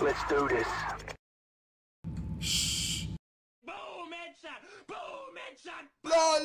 Let's do this. Shh. Boom, headshot! Boom, headshot! Boom.